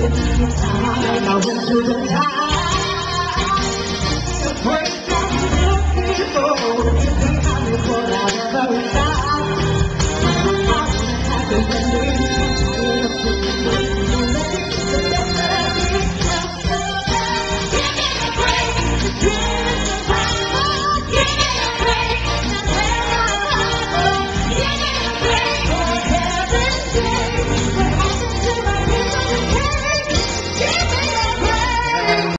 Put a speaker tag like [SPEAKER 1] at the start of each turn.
[SPEAKER 1] went to the side, I went to the side. The the time before I